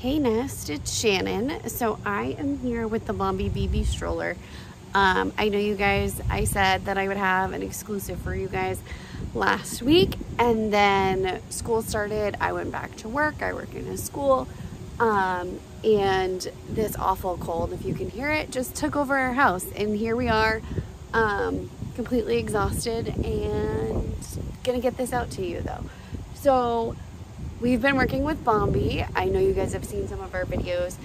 Hey Nest, it's Shannon. So I am here with the Bombi Bebee stroller. Um, I know you guys, I said that I would have an exclusive for you guys last week and then school started. I went back to work. I work in a school. Um, and this awful cold, if you can hear it, just took over our house. And here we are, um, completely exhausted and gonna get this out to you though. So We've been working with Bombi. I know you guys have seen some of our videos.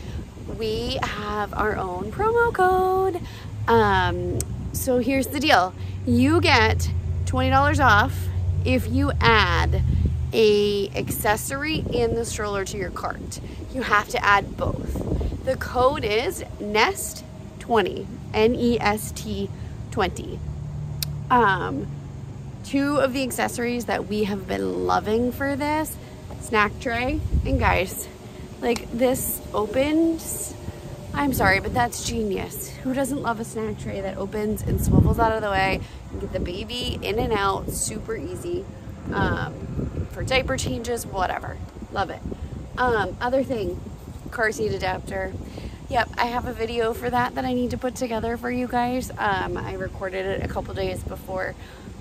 We have our own promo code. Um, so here's the deal. You get $20 off if you add a accessory in the stroller to your cart. You have to add both. The code is NEST20, N-E-S-T 20. Um, two of the accessories that we have been loving for this snack tray. And guys, like this opens, I'm sorry, but that's genius. Who doesn't love a snack tray that opens and swivels out of the way and get the baby in and out super easy um, for diaper changes, whatever. Love it. Um, other thing, car seat adapter. Yep, I have a video for that that I need to put together for you guys. Um, I recorded it a couple days before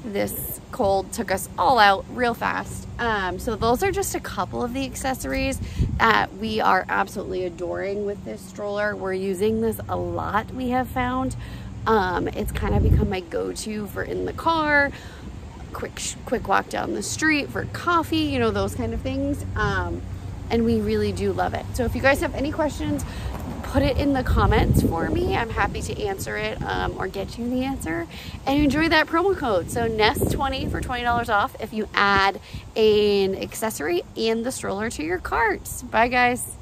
this cold took us all out real fast. Um, so those are just a couple of the accessories that we are absolutely adoring with this stroller. We're using this a lot, we have found. Um, it's kind of become my go-to for in the car, quick, quick walk down the street for coffee, you know, those kind of things. Um, and we really do love it. So if you guys have any questions, put it in the comments for me. I'm happy to answer it um, or get you the answer. And enjoy that promo code. So Nest20 for $20 off if you add an accessory and the stroller to your cart. Bye guys.